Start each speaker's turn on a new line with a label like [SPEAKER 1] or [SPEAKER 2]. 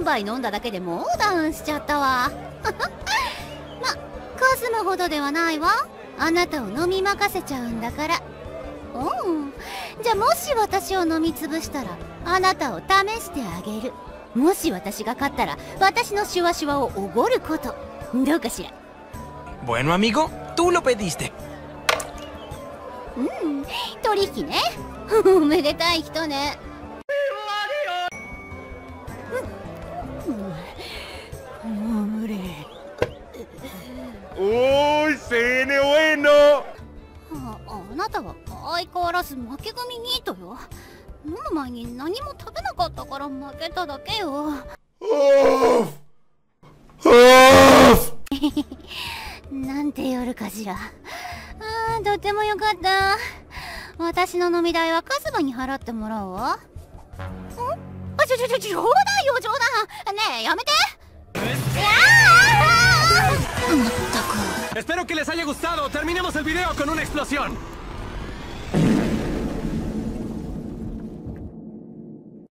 [SPEAKER 1] 3杯飲んだだけでもうダウンしちゃったわ。まカズマほどではないわ。あなたを飲み任せちゃうんだから。う。んじゃあもし私を飲み潰したらあなたを試してあげる。もし私が勝ったら私のシュワシュワをおごること。どうかしら
[SPEAKER 2] ？Bueno, amigo, tú lo pediste.
[SPEAKER 1] うん。取引ね。おめでたい人ねうんもう無理
[SPEAKER 3] ¡Uy, se viene bueno!
[SPEAKER 1] ああなたは相変わらず負け組ニートよ。飲む前に何も食べなかったから負けただけよ. なんて夜かしら。あーとてもよかった。私の飲み代はカズマに払ってもらうわ。んあ ちょちょちょ冗談よ冗談ねえやめていやーまったく
[SPEAKER 4] Espero que les haya gustado. Terminemos el video con una explosión.